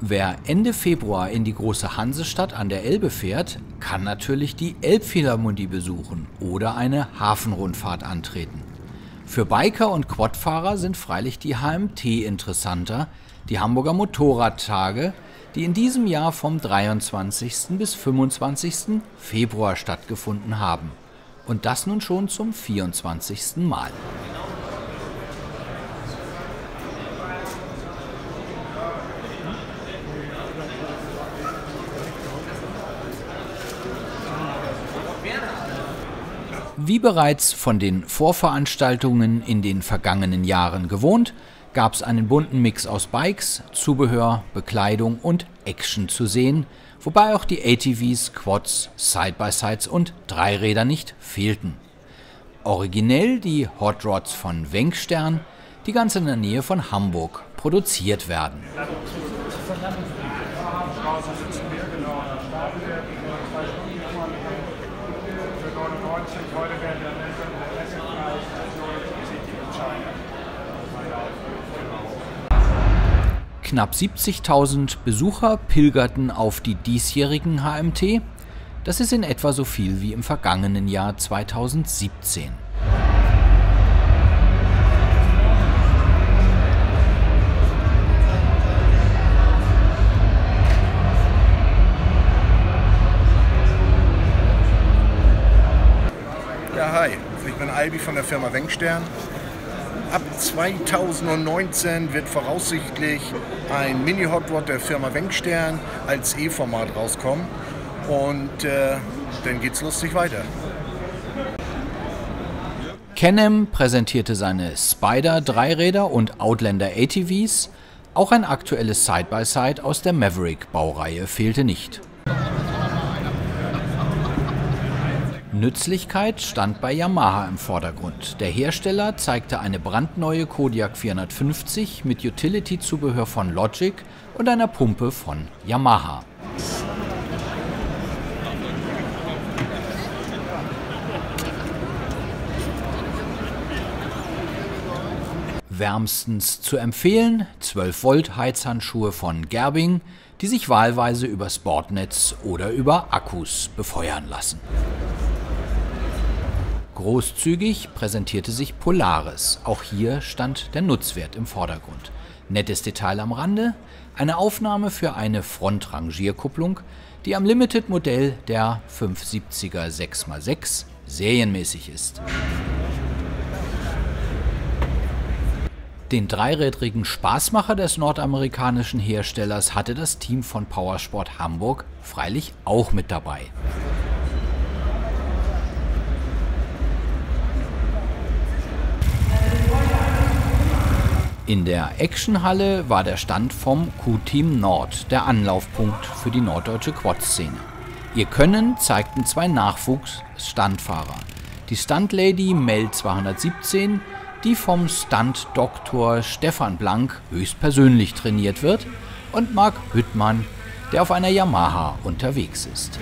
Wer Ende Februar in die große Hansestadt an der Elbe fährt, kann natürlich die Elbphilharmonie besuchen oder eine Hafenrundfahrt antreten. Für Biker und Quadfahrer sind freilich die HMT interessanter, die Hamburger Motorradtage, die in diesem Jahr vom 23. bis 25. Februar stattgefunden haben. Und das nun schon zum 24. Mal. Wie bereits von den Vorveranstaltungen in den vergangenen Jahren gewohnt, gab es einen bunten Mix aus Bikes, Zubehör, Bekleidung und Action zu sehen, wobei auch die ATVs, Quads, Side-by-Sides und Dreiräder nicht fehlten. Originell die Hot Rods von Wenkstern, die ganz in der Nähe von Hamburg produziert werden. Messepreis Knapp 70.000 Besucher pilgerten auf die diesjährigen HMT. Das ist in etwa so viel wie im vergangenen Jahr 2017. Albi von der Firma Wenkstern. Ab 2019 wird voraussichtlich ein Mini-Hot der Firma Wenkstern als E-Format rauskommen. Und äh, dann geht's lustig weiter. Canem präsentierte seine Spider Dreiräder und Outlander ATVs. Auch ein aktuelles Side-by-Side -Side aus der Maverick Baureihe fehlte nicht. Nützlichkeit stand bei Yamaha im Vordergrund. Der Hersteller zeigte eine brandneue Kodiak 450 mit Utility-Zubehör von Logic und einer Pumpe von Yamaha. Wärmstens zu empfehlen 12 Volt Heizhandschuhe von Gerbing, die sich wahlweise über Sportnetz oder über Akkus befeuern lassen. Großzügig präsentierte sich Polaris. Auch hier stand der Nutzwert im Vordergrund. Nettes Detail am Rande, eine Aufnahme für eine Frontrangierkupplung, die am Limited-Modell der 570er 6x6 serienmäßig ist. Den dreirädrigen Spaßmacher des nordamerikanischen Herstellers hatte das Team von Powersport Hamburg freilich auch mit dabei. In der Actionhalle war der Stand vom Q-Team Nord der Anlaufpunkt für die norddeutsche Quad-Szene. Ihr Können zeigten zwei Nachwuchs-Standfahrer. Die Stuntlady Mel 217, die vom Stunt-Doktor Stefan Blank höchstpersönlich trainiert wird, und Marc Hüttmann, der auf einer Yamaha unterwegs ist.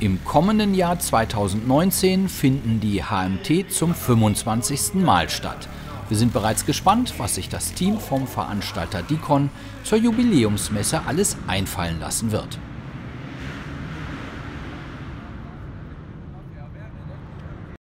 Im kommenden Jahr 2019 finden die HMT zum 25. Mal statt. Wir sind bereits gespannt, was sich das Team vom Veranstalter Dicon zur Jubiläumsmesse alles einfallen lassen wird.